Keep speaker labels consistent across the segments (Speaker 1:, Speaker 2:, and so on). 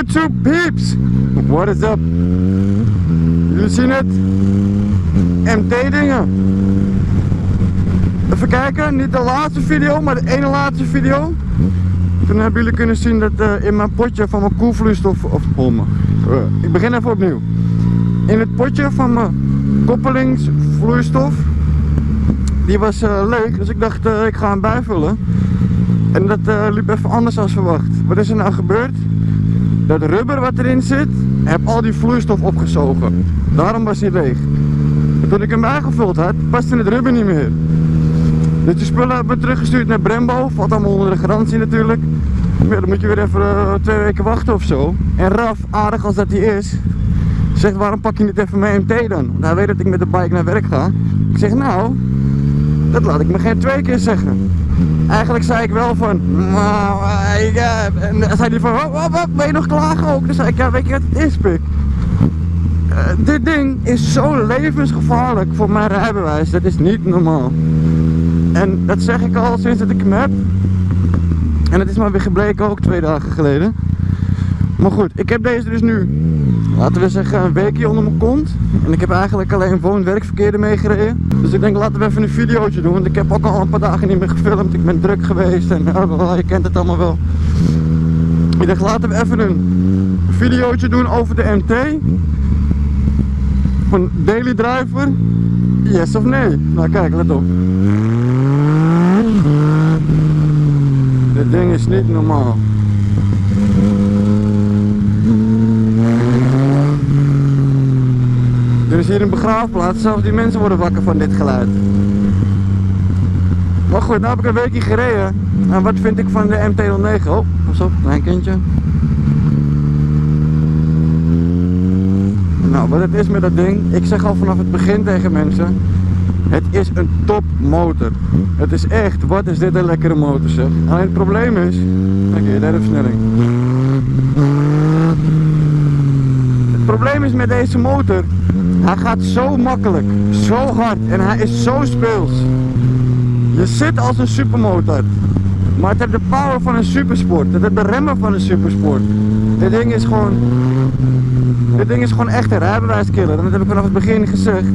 Speaker 1: YouTube peeps. What is up? Jullie zien het. MT dingen. Even kijken, niet de laatste video, maar de ene laatste video. Toen hebben jullie kunnen zien dat uh, in mijn potje van mijn koelvloeistof, of oh, uh, ik begin even opnieuw. In het potje van mijn koppelingsvloeistof, die was uh, leeg, dus ik dacht ik ga hem bijvullen. En dat liep even anders dan verwacht. Wat is er nou gebeurd? Dat rubber wat erin zit, heb al die vloeistof opgezogen. Daarom was hij leeg. En toen ik hem bijgevuld had, paste het rubber niet meer. Dus die spullen hebben we teruggestuurd naar Brembo. Valt allemaal onder de garantie natuurlijk. Dan moet je weer even uh, twee weken wachten of zo. En Raf, aardig als dat hij is, zegt waarom pak je niet even mijn MT dan? Hij weet dat ik met de bike naar werk ga. Ik zeg nou, dat laat ik me geen twee keer zeggen. Eigenlijk zei ik wel van, nou, ja. en dan zei hij van, wat, ben je nog klagen ook? Dan zei ik, ja weet je wat het is pik? Uh, dit ding is zo levensgevaarlijk voor mijn rijbewijs, dat is niet normaal. En dat zeg ik al sinds dat ik hem heb. En het is maar weer gebleken ook twee dagen geleden. Maar goed, ik heb deze dus nu, laten we zeggen, een weekje onder mijn kont. En ik heb eigenlijk alleen woon-werkverkeer. Dus ik denk, laten we even een videootje doen. Want ik heb ook al een paar dagen niet meer gefilmd. Ik ben druk geweest en uh, je kent het allemaal wel. Ik dacht, laten we even een videootje doen over de MT. Van Daily Driver. Yes of nee? Nou kijk, let op. Dit ding is niet normaal. Er is hier een begraafplaats, zelfs die mensen worden wakker van dit geluid. Maar goed, nu heb ik een weekje gereden. En wat vind ik van de MT-09? Oh, pas op, klein kindje. Nou, wat het is met dat ding, ik zeg al vanaf het begin tegen mensen, het is een topmotor. Het is echt, wat is dit een lekkere motor zeg. Alleen het probleem is, oké, okay, derde versnelling. Het probleem is met deze motor, hij gaat zo makkelijk, zo hard en hij is zo speels. Je zit als een supermotor. Maar het heeft de power van een supersport. Het heeft de remmen van een supersport. Dit ding is gewoon... Dit ding is gewoon echt een rijbewijskiller. En dat heb ik vanaf het begin gezegd.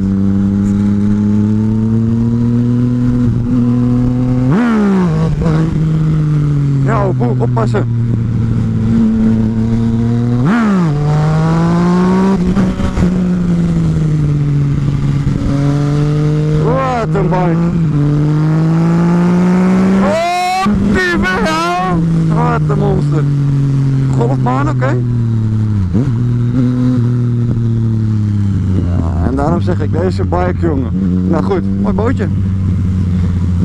Speaker 1: Ja, boe, oppassen. Wat een bike. Oh, dieven hel. Wat een monster. Golfbaan, oké. Okay. Ja, en daarom ik deze bike, jongen. Nou goed, mooi bootje.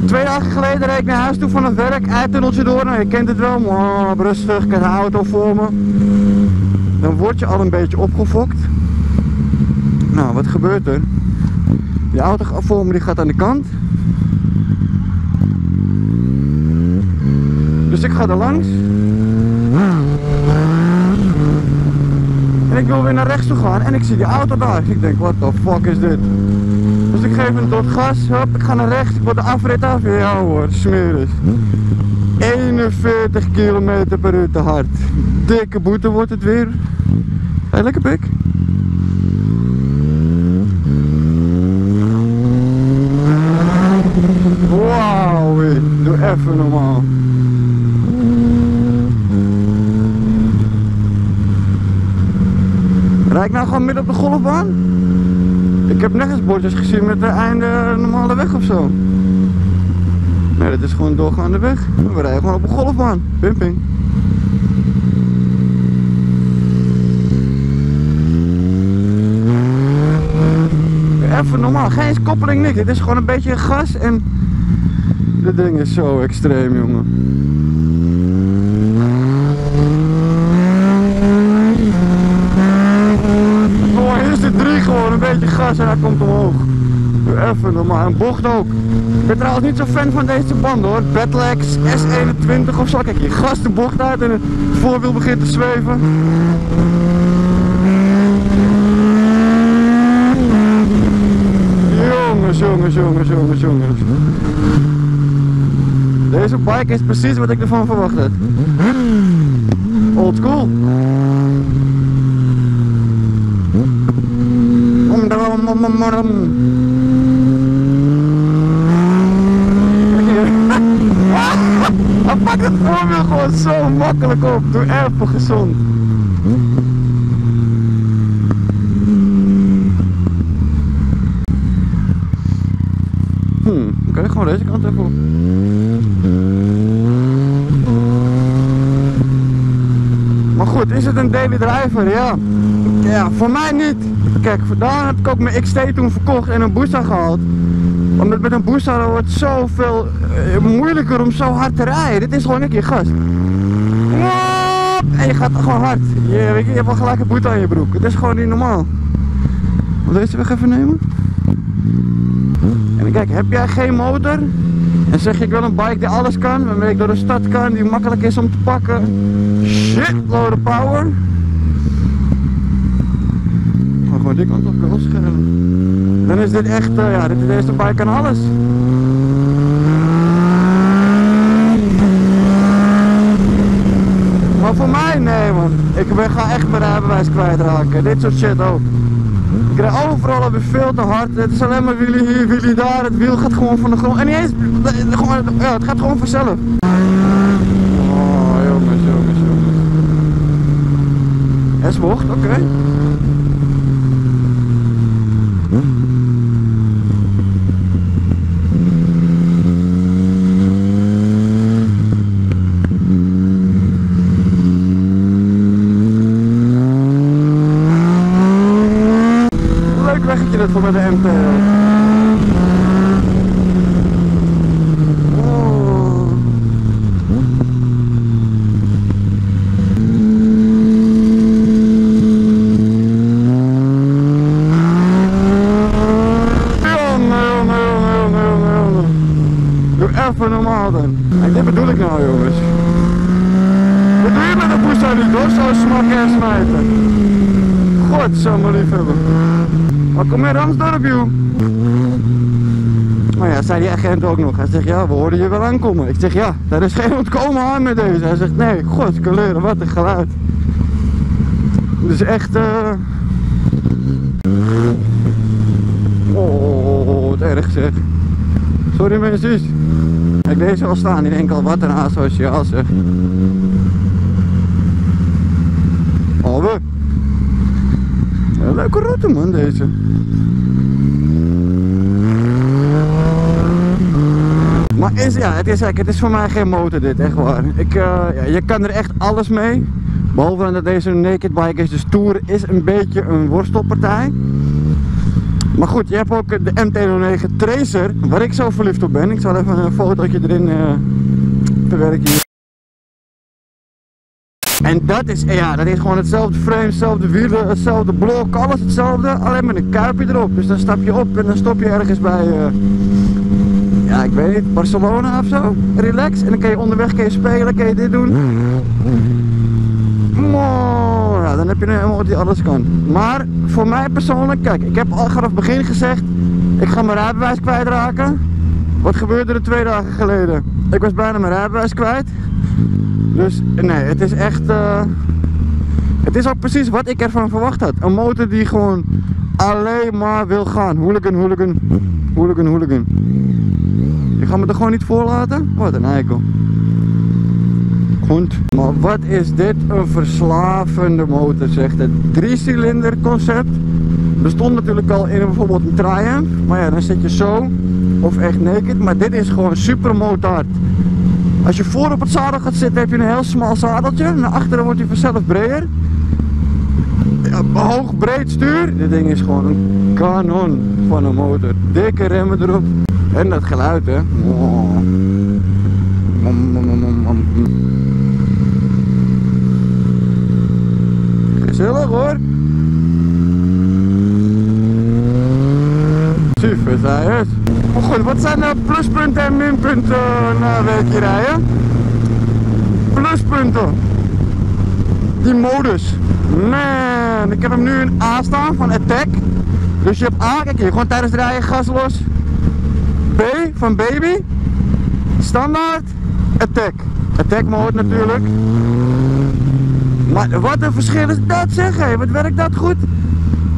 Speaker 1: Twee dagen geleden reed ik naar huis toe van het werk, eitunneltje door. Nou, je kent het wel, maar rustig, ik heb de auto voor me. Dan word je al een beetje opgefokt. Nou, wat gebeurt er? Die auto voor me die gaat aan de kant. Dus ik ga er langs. En ik wil weer naar rechts toe gaan en ik zie die auto daar. Ik denk, what the fuck is dit? Dus ik geef hem tot gas, hop, ik ga naar rechts, ik word de afrit af. Ja hoor, smerig. 41 km per uur te hard. Dikke boete wordt het weer. Hey, lekker pik. Wauw, doe even normaal. Rijd ik nou gewoon midden op de golfbaan? Ik heb nergens bordjes gezien met de einde normale weg of zo. Nee, dit is gewoon doorgaande weg. We rijden gewoon op een golfbaan. Pimping. Even normaal, geen koppeling, niks. Het is gewoon een beetje gas en... Dit ding is zo extreem, jongen. Hij komt omhoog. Even normaal, een bocht ook. Ik ben trouwens niet zo fan van deze band hoor. Bedlex S21 of zo. Kijk, je gas de bocht uit en het voorwiel begint te zweven. Jongens, jongens, jongens, jongens, jongens. Deze bike is precies wat ik ervan verwacht had. Old school. Om, om, om, om, om. Hij pakt het voorwiel gewoon zo makkelijk op. Doe even gezond. Hmm, oké, gewoon deze kant even op. Maar goed, is het een daily driver? Ja. Ja, voor mij niet. Kijk, daar heb ik ook mijn XT toen verkocht en een booster gehaald. Omdat met een booster wordt het zoveel uh, moeilijker om zo hard te rijden. Dit is gewoon een keer gas. En je gaat gewoon hard. Je, je hebt wel gelijk een boete aan je broek. Het is gewoon niet normaal. Wil deze weg even nemen? En kijk, heb jij geen motor? En zeg ik wil een bike die alles kan, waarmee ik door de stad kan, die makkelijk is om te pakken. Shit, load power. Maar gewoon die kant op kan wel schelen. Dan is dit echt, uh, ja, dit, deze bike kan alles. Maar voor mij, nee man. Ik ben, ga echt mijn rijbewijs kwijtraken. Dit soort shit ook. Ik rij overal alweer veel te hard. Het is alleen maar wielie hier, wielie daar. Het wiel gaat gewoon van de grond. En niet eens, gewoon, ja, het gaat gewoon vanzelf. Oh jongens, jongens, jongens. S-bocht, oké. Voor met de MT. Oh. Jongen, jongen, jongen, jongen, jongen, jongen. Doe even normaal dan. En dit bedoel ik nou jongens. Wat doe je met een booster niet hoor, zo smakken en smijten. God, zo maar lief hebben. Maar kom in Ramsdorp, joh. Maar ja, zei die agent ook nog. Hij zegt, ja, we hoorden je wel aankomen. Ik zeg, ja, daar is geen ontkomen aan met deze. Hij zegt, nee, god, kleuren, wat een geluid. Dus echt, eh... Oh, wat erg zeg. Sorry mensen. Ik deze al staan, die denken al, wat een asociaal zeg. Alweer. Ja, leuke route man deze. Maar is, ja, het is, het is voor mij geen motor dit, echt waar. Ik, uh, ja, je kan er echt alles mee. Behalve dat deze naked bike is, dus Tour is een beetje een worstelpartij. Maar goed, je hebt ook de MT-09 Tracer, waar ik zo verliefd op ben. Ik zal even een fotootje erin uh, verwerken. En dat is, ja, dat is gewoon hetzelfde frame, hetzelfde wielen, hetzelfde blok, alles hetzelfde, alleen met een kuipje erop. Dus dan stap je op en dan stop je ergens bij, uh, ja, ik weet niet, Barcelona of zo. Relax. En dan kan je onderweg kan je spelen, kan je dit doen. Ja, dan heb je nu helemaal wat die alles kan. Maar voor mij persoonlijk, kijk, ik heb al vanaf het begin gezegd, ik ga mijn rijbewijs kwijtraken. Wat gebeurde er twee dagen geleden? Ik was bijna mijn rijbewijs kwijt. Dus nee, het is echt... Uh, het is ook precies wat ik ervan verwacht had. Een motor die gewoon alleen maar wil gaan. Hooligan, hooligan, hooligan, hooligan. Je gaat me er gewoon niet voor laten? Wat een eikel. Goed. Maar wat is dit een verslavende motor, zegt het. Drie cilinder concept. Bestond natuurlijk al in bijvoorbeeld een Triumph. Maar ja, dan zit je zo. Of echt naked. Maar dit is gewoon super motard. Als je voor op het zadel gaat zitten heb je een heel smal zadeltje. Naar achteren wordt hij vanzelf breder. Hoog breed stuur. Dit ding is gewoon een kanon van een motor. Dikke remmen erop. En dat geluid hè. Gezellig hoor. Super zei het. Maar goed, wat zijn de pluspunten en minpunten na een weekje rijden? Pluspunten. Die modus. Man, ik heb hem nu in A staan van Attack. Dus je hebt A, kijk hier, gewoon tijdens het rijden gas los. B van baby. Standaard. Attack. Attack mode natuurlijk. Maar wat een verschil is dat zeg hé, wat werkt dat goed?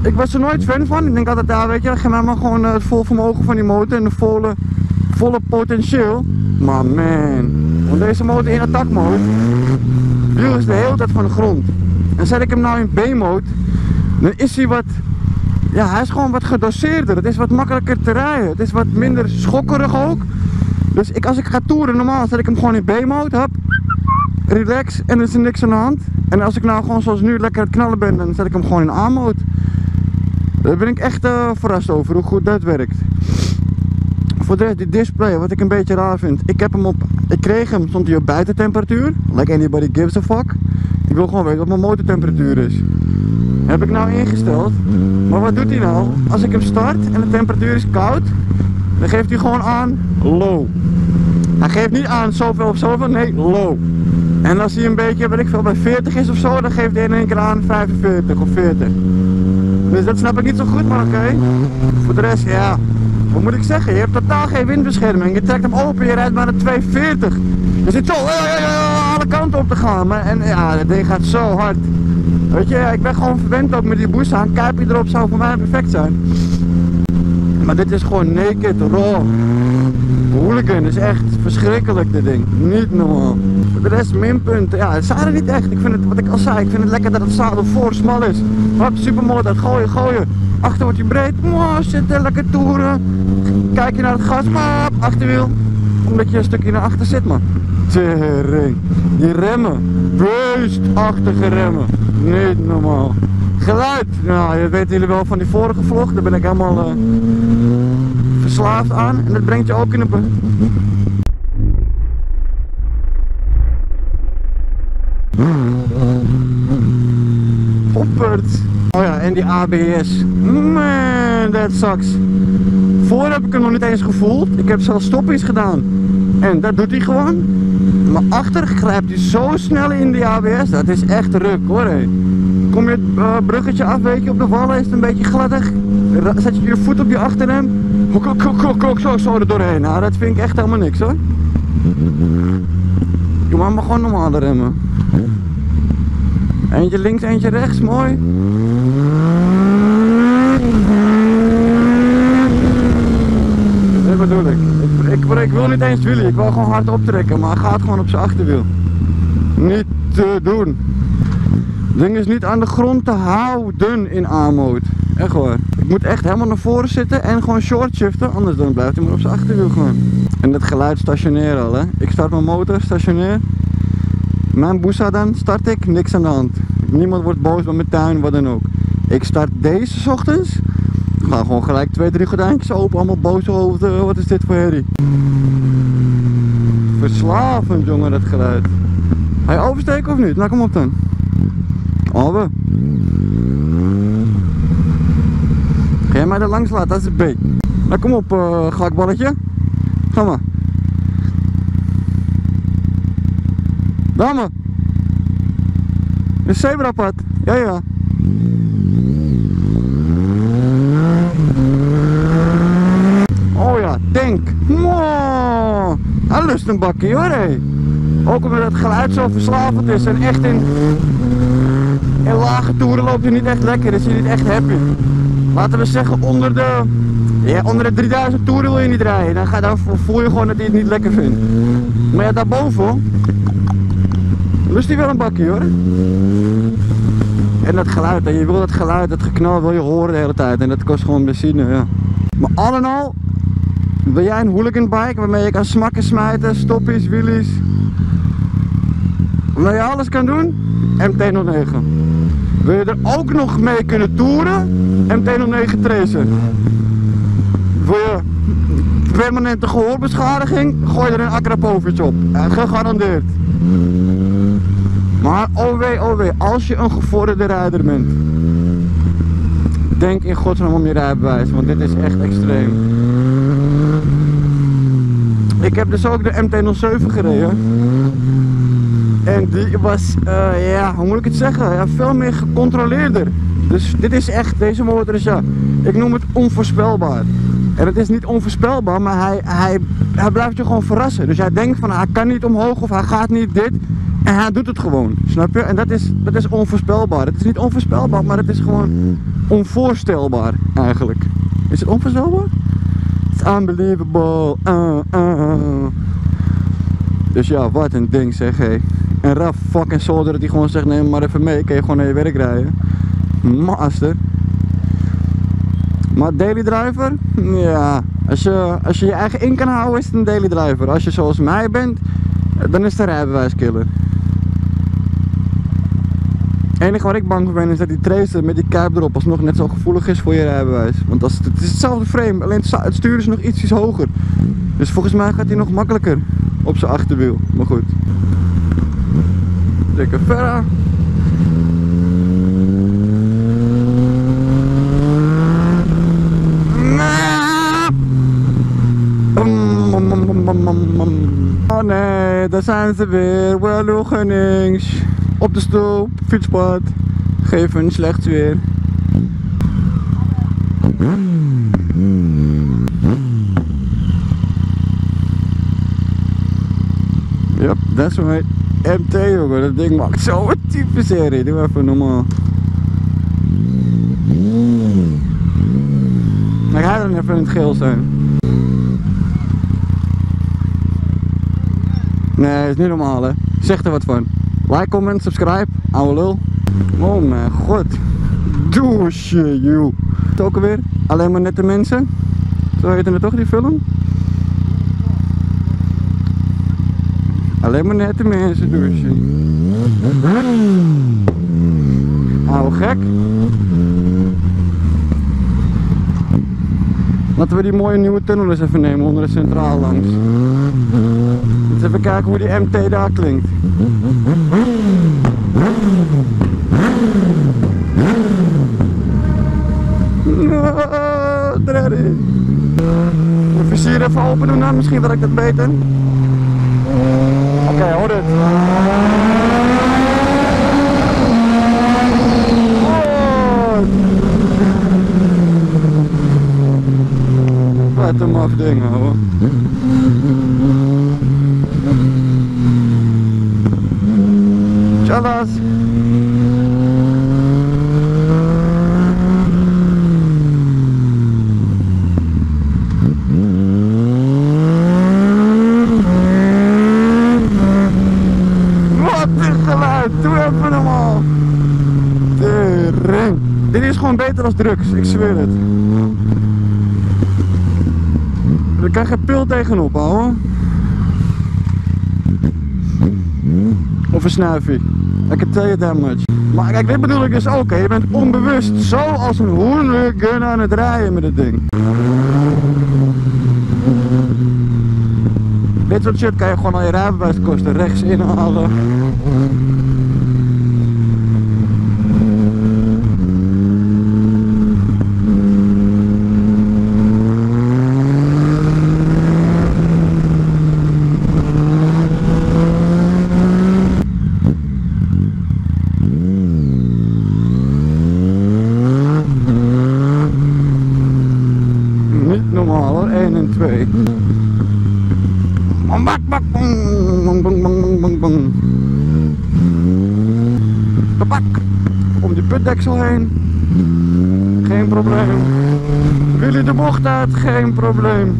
Speaker 1: Ik was er nooit fan van. Ik denk altijd, ja weet je, geef mij maar gewoon uh, het vol vermogen van die motor en de volle, volle potentieel. Maar man, want deze motor in attack mode, wiel is de hele tijd van de grond. En zet ik hem nou in B-mode, dan is hij wat, ja hij is gewoon wat gedoseerder. Het is wat makkelijker te rijden. Het is wat minder schokkerig ook. Dus ik, als ik ga toeren normaal zet ik hem gewoon in B-mode, hop, relax en er is niks aan de hand. En als ik nou gewoon zoals nu lekker aan het knallen ben, dan zet ik hem gewoon in A-mode. Daar ben ik echt uh, verrast over hoe goed dat werkt. Voor de die display, wat ik een beetje raar vind. Ik heb hem op, ik kreeg hem, stond hij op buitentemperatuur. Like anybody gives a fuck. Ik wil gewoon weten wat mijn motortemperatuur is. Heb ik nou ingesteld. Maar wat doet hij nou? Als ik hem start en de temperatuur is koud, dan geeft hij gewoon aan low. Hij geeft niet aan zoveel of zoveel, nee, low. En als hij een beetje, weet ik veel, bij 40 is of zo, dan geeft hij in één keer aan 45 of 40. Dus dat snap ik niet zo goed, maar oké. Voor de rest, ja. Wat moet ik zeggen? Je hebt totaal geen windbescherming. Je trekt hem open, je rijdt maar naar 240. Je zit zo uh, alle kanten op te gaan. Maar, en ja, dat ding gaat zo hard. Weet je, ik ben gewoon verwend ook met die boost aan. Kuipje erop zou voor mij perfect zijn. Maar dit is gewoon naked, raw. Hooligan is echt verschrikkelijk dit ding. Niet normaal. De rest minpunten. Ja, het er niet echt. Ik vind het, wat ik al zei, ik vind het lekker dat het zadel voor smal is. Hop, super mooi dat gooien, gooien. Achter wordt hij breed. Wow, zit er lekker toeren. Kijk je naar het gas, maar achterwiel. Omdat je een stukje naar achter zit, man. Tering. Die remmen. Beestachtige remmen. Niet normaal. Geluid. Nou, je weten jullie wel van die vorige vlog. Daar ben ik helemaal uh, verslaafd aan. En dat brengt je ook in een... Poppert. Oh ja, en die ABS. Man, that sucks. Voor heb ik hem nog niet eens gevoeld. Ik heb zelfs stoppies gedaan. En dat doet hij gewoon. Maar achter grijpt hij zo snel in die ABS. Dat is echt ruk hoor. Hé. Kom je het uh, bruggetje af, weet je, op de wallen is het een beetje gladdig. Zet je je voet op je achterrem. Kok, kok, kok, kok, zo, zo er doorheen. Nou, dat vind ik echt helemaal niks hoor. Je mag maar gewoon normaal remmen. Eentje links, eentje rechts, mooi. Dat bedoel ik. Ik, ik. ik wil niet eens wielen, ik wil gewoon hard optrekken, maar hij gaat gewoon op zijn achterwiel. Niet te doen. Het ding is niet aan de grond te houden in A-mode. Echt hoor. Ik moet echt helemaal naar voren zitten en gewoon short shiften, anders dan blijft hij maar op zijn achterwiel gewoon. En het geluid stationair al hè. Ik start mijn motor stationair. Mijn boesa dan start ik, niks aan de hand. Niemand wordt boos bij mijn tuin, wat dan ook. Ik start deze ochtends. Ga gewoon gelijk twee, drie gordijntjes open, allemaal boos over. Wat is dit voor herrie? Verslavend jongen, dat geluid. Je oversteken of niet? Nou kom op dan. Albe. Ga jij mij er langs laten, dat is het B. Nou kom op, uh, gakballetje. Ga maar. Dame. Een zebrapad. Ja, ja. Oh ja, tank. Wow. Hij lust een bakje hoor, hé. Ook omdat het geluid zo verslavend is en echt in, in lage toeren loopt hij niet echt lekker, is hij niet echt happy. Laten we zeggen onder de, ja, onder de 3000 toeren wil je niet rijden, dan, ga, dan voel je gewoon dat hij het niet lekker vindt. Maar ja, daarboven lust hij wel een bakje hoor. En dat geluid, je wil dat geluid, dat geknal wil je horen de hele tijd en dat kost gewoon benzine, ja. Maar al in al, wil jij een hooligan bike waarmee je kan smakken smijten, stoppies, wheelies, Waar je alles kan doen? MT-09. Wil je er ook nog mee kunnen toeren? MT-09 Tracer. Wil je permanente gehoorbeschadiging? Gooi er een Akrapovic op. Gegarandeerd. Maar oh wee, oh wee, als je een gevorderde rijder bent. Denk in godsnaam om je rijbewijs, want dit is echt extreem. Ik heb dus ook de MT-07 gereden. En die was, uh, ja, hoe moet ik het zeggen? Ja, veel meer gecontroleerder. Dus dit is echt, deze motor is ja, ik noem het onvoorspelbaar. En het is niet onvoorspelbaar, maar hij, hij, hij blijft je gewoon verrassen. Dus hij denkt van hij kan niet omhoog of hij gaat niet dit. En hij doet het gewoon, snap je? En dat is, dat is onvoorspelbaar. Het is niet onvoorspelbaar, maar het is gewoon onvoorstelbaar eigenlijk. Is het onvoorspelbaar? It's unbelievable. Uh, uh, uh. Dus ja, wat een ding zeg hé. En Raf fucking solder die gewoon zegt neem maar even mee, kan je gewoon naar je werk rijden. Master. Maar daily driver? Ja, als je, als je je eigen in kan houden is het een daily driver. Als je zoals mij bent, dan is het een rijbewijskiller. Het enige waar ik bang voor ben is dat die tracer met die kuip erop alsnog net zo gevoelig is voor je rijbewijs. Want als het, is hetzelfde frame, alleen het stuur is nog ietsjes hoger. Dus volgens mij gaat hij nog makkelijker op zijn achterwiel. Maar goed. Dikke verra. Oh nee, daar zijn ze weer. Wel. Op de stoel, fietspad. Geven slecht weer. Yep, that's right. MT jongen, dat ding maakt zo'n type serie. Doe even normaal. Maar hij dan even in het geel zijn. Nee, is niet normaal hè. Zeg er wat van. Like, comment, subscribe. Ouwe lul. Oh mijn god. Douche you. Het alweer. Alleen maar nette mensen. Zo heette het toch die film? Alleen maar nette mensen douchen. Ouwe gek. Laten we die mooie nieuwe tunnel eens even nemen onder de centraal langs. Even kijken hoe die MT daar klinkt. No, erin. De vizier even open doen dan, misschien werkt dat beter. Oké, hoor het. Wat een maf ding, hoor. Tjallas! Wat een geluid! Doe even normaal! Tering! Dit is gewoon beter als drugs, ik zweer het. Er kan geen pil tegenop houden. Of een snuifie. I can tell you that much. Maar kijk, dit bedoel ik dus ook. Je bent onbewust zo als een hooligan aan het rijden met het ding. Dit soort shit kan je gewoon al je rijbewijskosten rechts inhalen. Niet normaal hoor, 1 en 2. Bang, bak, bak, bang, bang, bang, bang, bang, bang. Tabak. Om die putdeksel heen. Geen probleem. Willen de bocht uit? Geen probleem.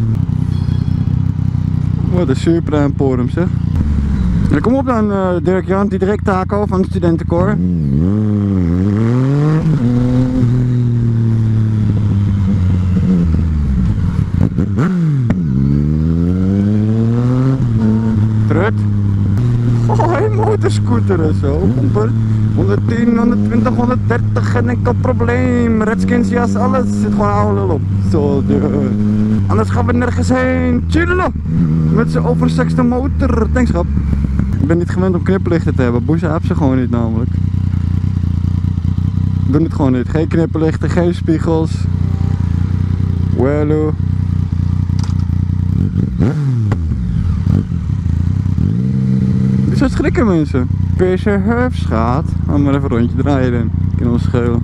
Speaker 1: Wat een super emporum zeg. Kom op dan uh, Dirk Jan, die direct taco van het studentenkoor. Trut. Oh, een motorscooter en zo. 110, 120, 130 en enkel probleem. Redskins jas, alles. Zit gewoon oude lul op. Zo. Anders gaan we nergens heen. Chillen. Met zijn oversexte motor. Thanks, schat. Ik ben niet gewend om knipperlichten te hebben. Boeza heeft ze gewoon niet namelijk. Doe het gewoon niet. Geen knipperlichten, geen spiegels. Wello. Is dat schrikken mensen? Peerse Hurfschaat. Gaan we maar even een rondje draaien dan. Kan ons schelen.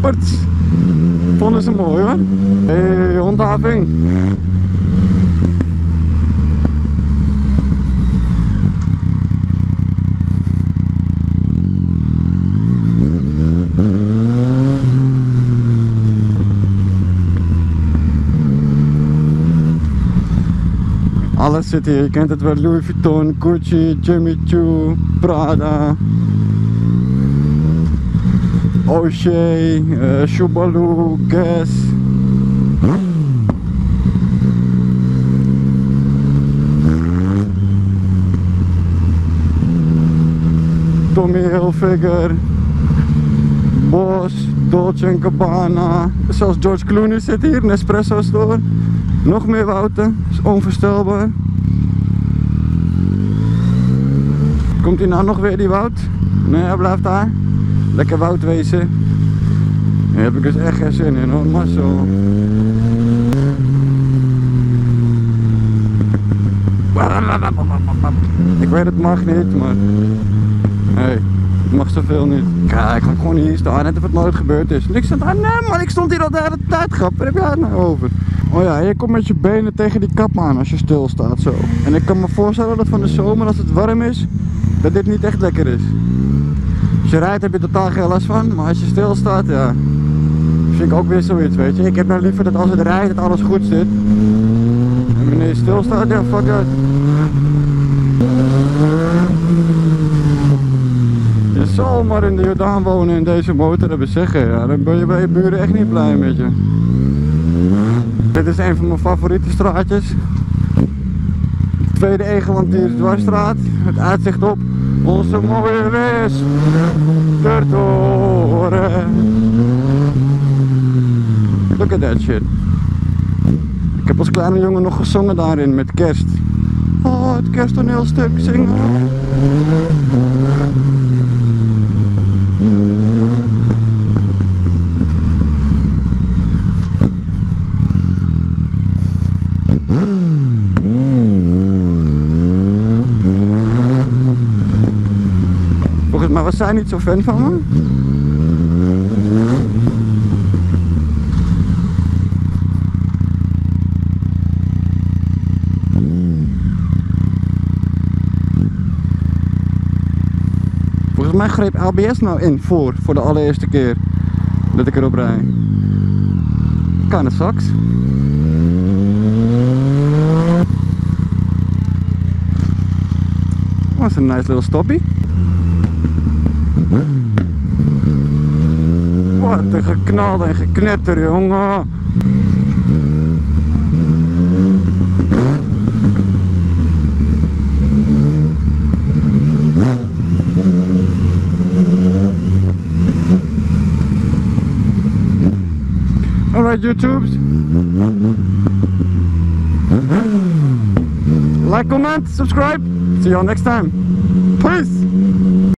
Speaker 1: Parts. Vonden ze mooi hoor. Hé, hey, handhaving. Alles je kent het wel, Louis Vuitton, Gucci, Jimmy Choo, Prada, O'Shea, uh, Shubalu, Guess. Tommy Hilfiger, Boss, Dolce Gabbana, zelfs George Clooney zit hier, Nespresso store. Nog meer Wouten, is onvoorstelbaar. Komt hij nou nog weer die Wout? Nee, hij blijft daar. Lekker Wout wezen. Daar heb ik dus echt geen zin in hoor, Marcel. Ik weet het mag niet, maar... Hey, het mag zoveel niet. Kijk, ik ga gewoon hier staan, net of het nooit gebeurd is. Niks aan het Nee man, ik stond hier al de hele tijd, grap. Waar heb jij het nou over? Oh ja, je komt met je benen tegen die kap aan als je stilstaat zo. En ik kan me voorstellen dat van de zomer, als het warm is, dat dit niet echt lekker is. Als je rijdt heb je totaal geen last van, maar als je stilstaat, ja, vind ik ook weer zoiets, weet je. Ik heb nou liever dat als het rijdt, dat alles goed zit. En wanneer je stilstaat, ja, fuck uit. Je zal maar in de Jordaan wonen in deze motor hebben zeggen, ja, dan ben je bij je buren echt niet blij met je. Dit is een van mijn favoriete straatjes. Tweede Egelantiers dwarsstraat. Het uitzicht op onze mooie West. Tertoren. Look at that shit. Ik heb als kleine jongen nog gezongen daarin met kerst. Oh, het kersttoneelstuk zingen. Mij was zij niet zo fan van me. Volgens mij greep LBS nou in voor, voor de allereerste keer dat ik erop rij. Kinda sucks. Dat is een nice little stoppie. Wat een geknal en geknetter, jongen. Alright, YouTube. Like, comment, subscribe. See you all next time. Peace.